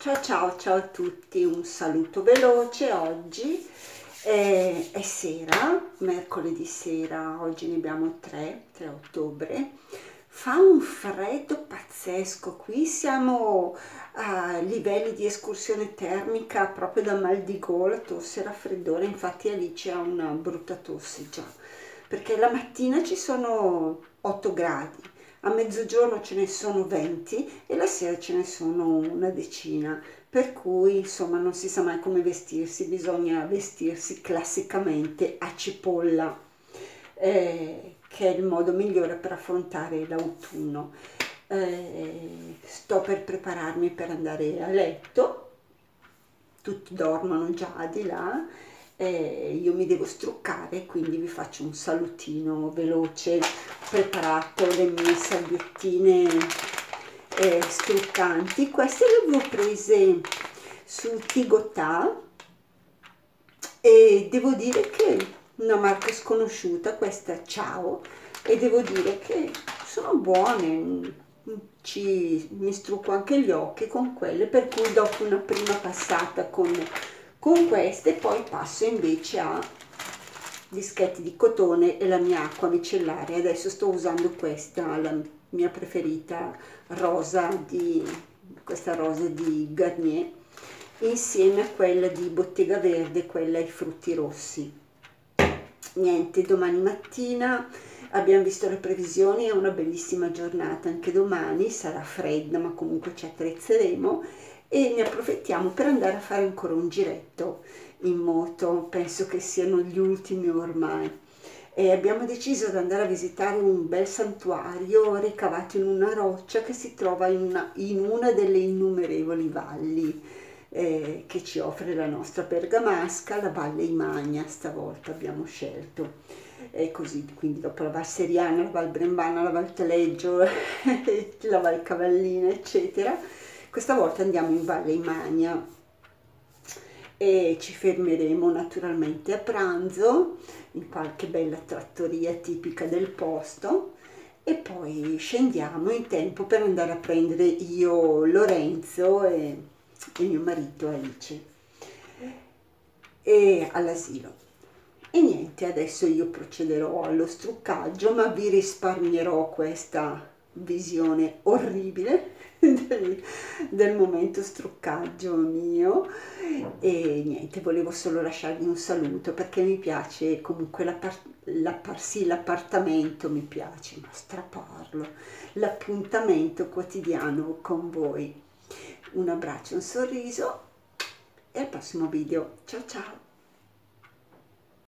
Ciao ciao ciao a tutti, un saluto veloce oggi. È, è sera, mercoledì sera, oggi ne abbiamo 3, 3 ottobre. Fa un freddo pazzesco qui siamo a livelli di escursione termica proprio da mal di gola tosse raffreddore infatti Alice ha una brutta tosse già perché la mattina ci sono 8 gradi a mezzogiorno ce ne sono 20 e la sera ce ne sono una decina, per cui insomma non si sa mai come vestirsi, bisogna vestirsi classicamente a cipolla, eh, che è il modo migliore per affrontare l'autunno. Eh, sto per prepararmi per andare a letto, tutti dormono già di là eh, io mi devo struccare quindi vi faccio un salutino veloce preparato le mie salviettine eh, struccanti. Queste le avevo prese su Tigotà e devo dire che una marca sconosciuta questa Ciao e devo dire che sono buone ci, mi strucco anche gli occhi con quelle per cui dopo una prima passata con con queste poi passo invece a dischetti di cotone e la mia acqua micellare. Adesso sto usando questa la mia preferita rosa di questa rosa di Garnier insieme a quella di Bottega Verde quella ai frutti rossi. Niente domani mattina abbiamo visto le previsioni è una bellissima giornata anche domani sarà fredda ma comunque ci attrezzeremo e ne approfittiamo per andare a fare ancora un giretto in moto, penso che siano gli ultimi ormai. E abbiamo deciso di andare a visitare un bel santuario ricavato in una roccia che si trova in una, in una delle innumerevoli valli eh, che ci offre la nostra bergamasca, la Valle Imagna, stavolta abbiamo scelto. E così, quindi dopo la Val Seriana, la Val Brembana, la Val Taleggio, la Val Cavallina, eccetera, questa volta andiamo in Valle Imagna e ci fermeremo naturalmente a pranzo in qualche bella trattoria tipica del posto e poi scendiamo in tempo per andare a prendere io Lorenzo e, e mio marito Alice. E all'asilo. E niente adesso io procederò allo struccaggio ma vi risparmierò questa visione orribile del, del, momento struccaggio mio. E niente volevo solo lasciarvi un saluto perché mi piace comunque l'appartamento mi piace ma straparlo. L'appuntamento quotidiano con voi. Un abbraccio un sorriso e al prossimo video. Ciao ciao